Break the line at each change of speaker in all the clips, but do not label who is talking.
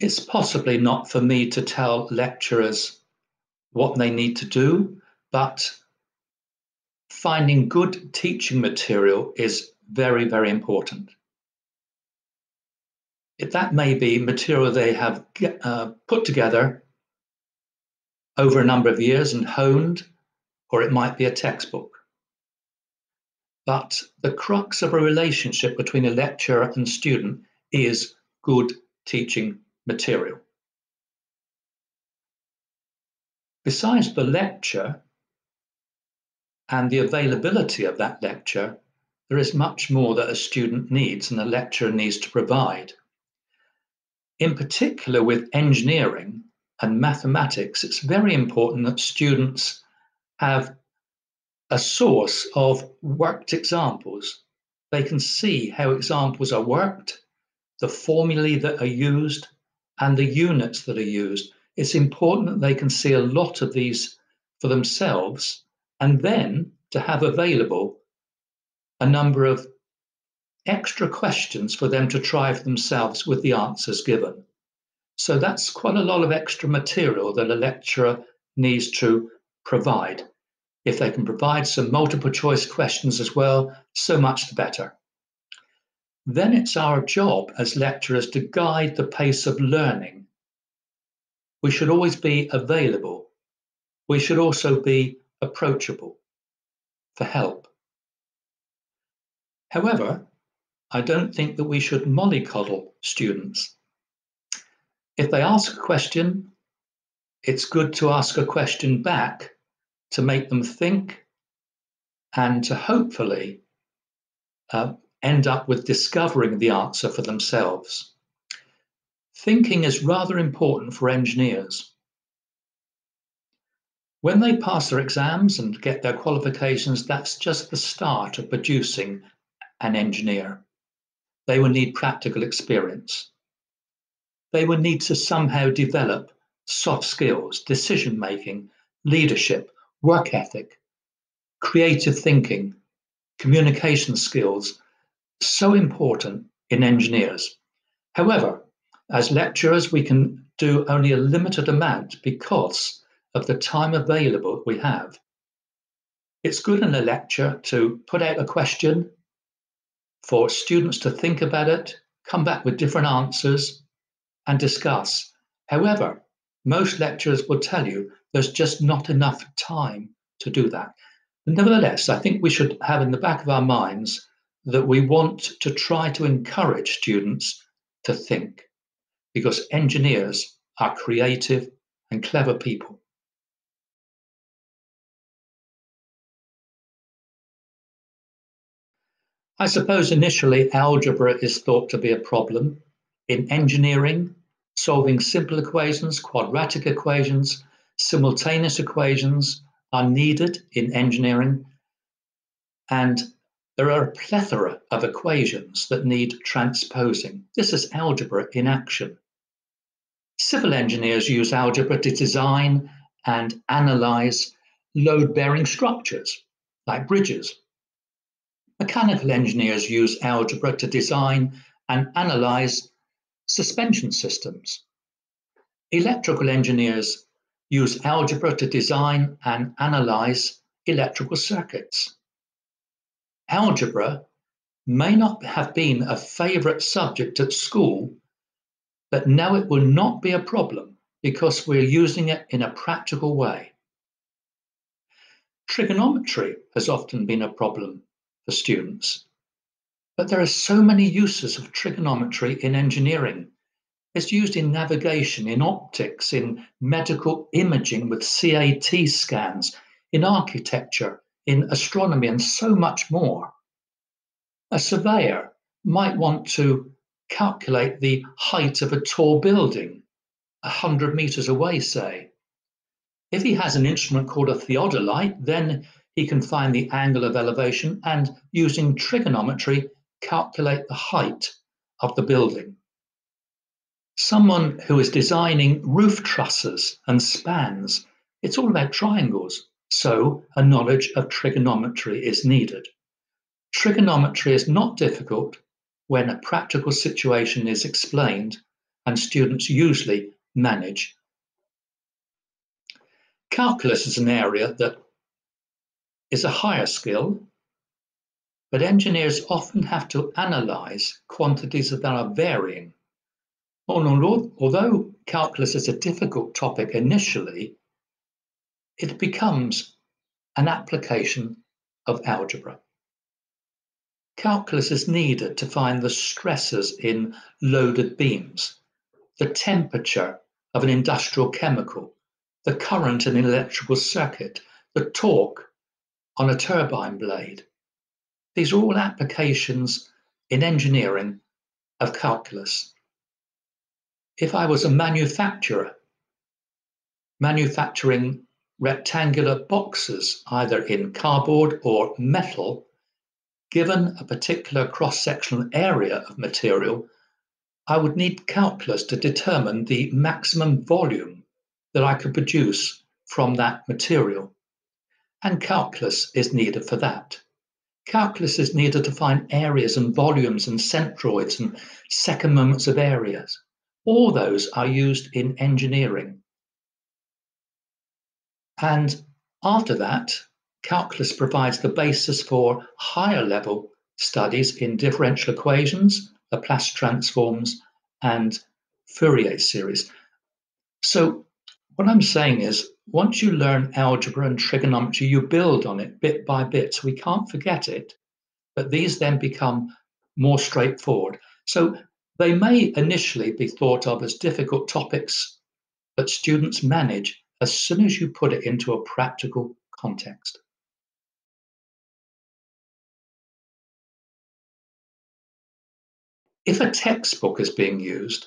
it's possibly not for me to tell lecturers what they need to do, but finding good teaching material is very, very important. If that may be material they have uh, put together over a number of years and honed, or it might be a textbook. But the crux of a relationship between a lecturer and student is good teaching material. Besides the lecture and the availability of that lecture, there is much more that a student needs and a lecturer needs to provide. In particular, with engineering and mathematics, it's very important that students have a source of worked examples. They can see how examples are worked, the formulae that are used, and the units that are used. It's important that they can see a lot of these for themselves and then to have available a number of extra questions for them to try for themselves with the answers given. So that's quite a lot of extra material that a lecturer needs to provide. If they can provide some multiple choice questions as well, so much the better then it's our job as lecturers to guide the pace of learning. We should always be available. We should also be approachable for help. However, I don't think that we should mollycoddle students. If they ask a question, it's good to ask a question back to make them think and to hopefully uh, end up with discovering the answer for themselves. Thinking is rather important for engineers. When they pass their exams and get their qualifications, that's just the start of producing an engineer. They will need practical experience. They will need to somehow develop soft skills, decision making, leadership, work ethic, creative thinking, communication skills, so important in engineers. However, as lecturers, we can do only a limited amount because of the time available we have. It's good in a lecture to put out a question for students to think about it, come back with different answers, and discuss. However, most lecturers will tell you there's just not enough time to do that. Nevertheless, I think we should have in the back of our minds that we want to try to encourage students to think because engineers are creative and clever people. I suppose initially algebra is thought to be a problem. In engineering, solving simple equations, quadratic equations, simultaneous equations are needed in engineering. And there are a plethora of equations that need transposing. This is algebra in action. Civil engineers use algebra to design and analyze load-bearing structures, like bridges. Mechanical engineers use algebra to design and analyze suspension systems. Electrical engineers use algebra to design and analyze electrical circuits algebra may not have been a favorite subject at school, but now it will not be a problem because we're using it in a practical way. Trigonometry has often been a problem for students, but there are so many uses of trigonometry in engineering. It's used in navigation, in optics, in medical imaging with CAT scans, in architecture, in astronomy, and so much more. A surveyor might want to calculate the height of a tall building, 100 meters away, say. If he has an instrument called a theodolite, then he can find the angle of elevation and, using trigonometry, calculate the height of the building. Someone who is designing roof trusses and spans, it's all about triangles. So a knowledge of trigonometry is needed. Trigonometry is not difficult when a practical situation is explained and students usually manage. Calculus is an area that is a higher skill, but engineers often have to analyze quantities that are varying. Although calculus is a difficult topic initially, it becomes an application of algebra. Calculus is needed to find the stresses in loaded beams, the temperature of an industrial chemical, the current in an electrical circuit, the torque on a turbine blade. These are all applications in engineering of calculus. If I was a manufacturer, manufacturing rectangular boxes, either in cardboard or metal, given a particular cross-sectional area of material, I would need calculus to determine the maximum volume that I could produce from that material. And calculus is needed for that. Calculus is needed to find areas and volumes and centroids and second moments of areas. All those are used in engineering. And after that, calculus provides the basis for higher level studies in differential equations, Laplace transforms, and Fourier series. So, what I'm saying is, once you learn algebra and trigonometry, you build on it bit by bit. So, we can't forget it, but these then become more straightforward. So, they may initially be thought of as difficult topics but students manage as soon as you put it into a practical context. If a textbook is being used,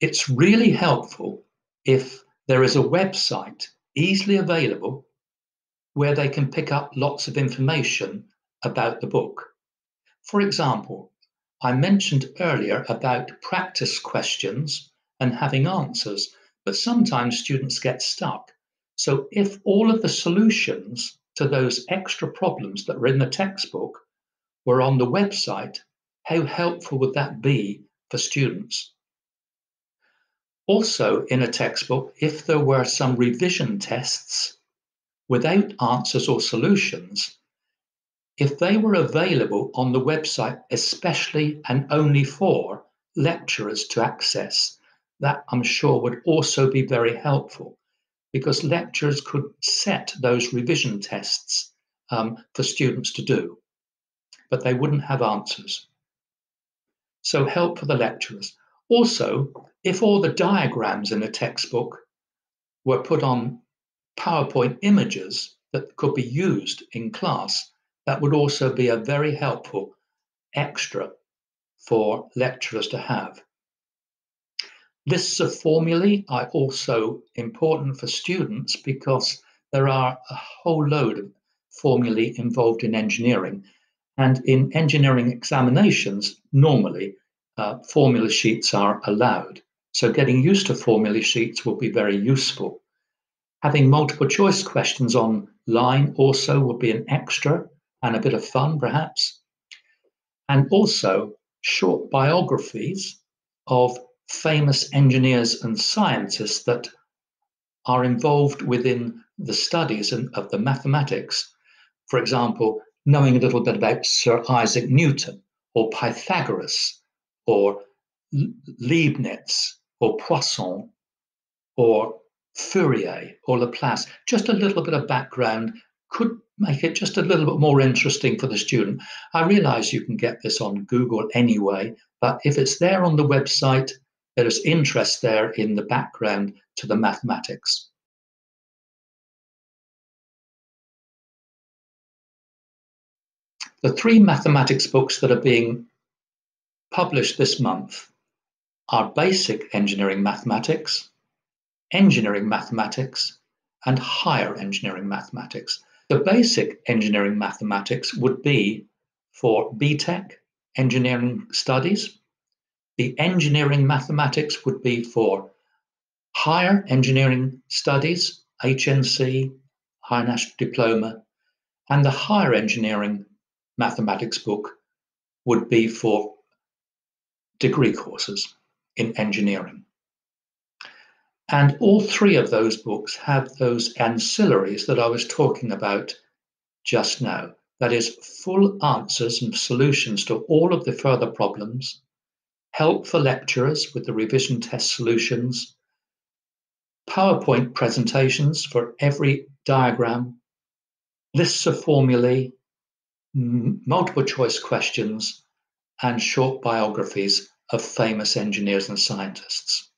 it's really helpful if there is a website easily available where they can pick up lots of information about the book. For example, I mentioned earlier about practice questions and having answers, but sometimes students get stuck. So if all of the solutions to those extra problems that were in the textbook were on the website, how helpful would that be for students? Also, in a textbook, if there were some revision tests without answers or solutions, if they were available on the website, especially and only for lecturers to access, that I'm sure would also be very helpful because lecturers could set those revision tests um, for students to do, but they wouldn't have answers. So help for the lecturers. Also, if all the diagrams in a textbook were put on PowerPoint images that could be used in class, that would also be a very helpful extra for lecturers to have. Lists of formulae are also important for students because there are a whole load of formulae involved in engineering and in engineering examinations, normally uh, formula sheets are allowed. So getting used to formula sheets will be very useful. Having multiple choice questions online also will be an extra and a bit of fun, perhaps. And also short biographies of famous engineers and scientists that are involved within the studies and, of the mathematics. For example, knowing a little bit about Sir Isaac Newton or Pythagoras or Leibniz or Poisson or Fourier or Laplace, just a little bit of background could make it just a little bit more interesting for the student. I realize you can get this on Google anyway, but if it's there on the website, there is interest there in the background to the mathematics. The three mathematics books that are being published this month are Basic Engineering Mathematics, Engineering Mathematics, and Higher Engineering Mathematics. The basic engineering mathematics would be for BTEC, Engineering Studies. The engineering mathematics would be for Higher Engineering Studies, HNC, Higher National Diploma, and the Higher Engineering mathematics book would be for degree courses. in engineering. And all three of those books have those ancillaries that I was talking about just now. That is, full answers and solutions to all of the further problems, help for lecturers with the revision test solutions, PowerPoint presentations for every diagram, lists of formulae, multiple choice questions, and short biographies of famous engineers and scientists.